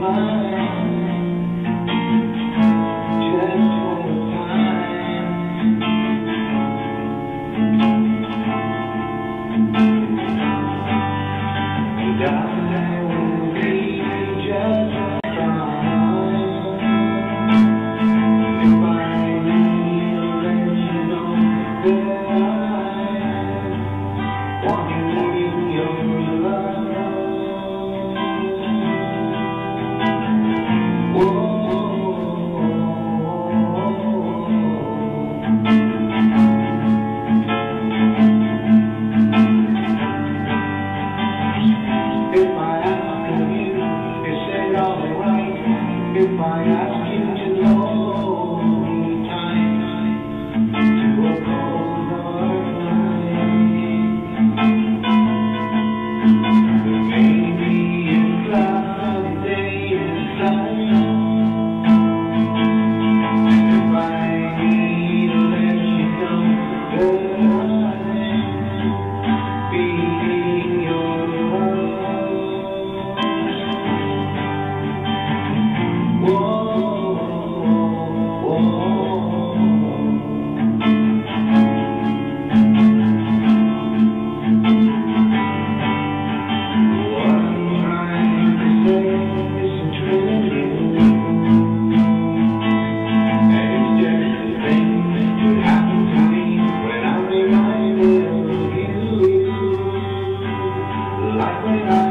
go Like we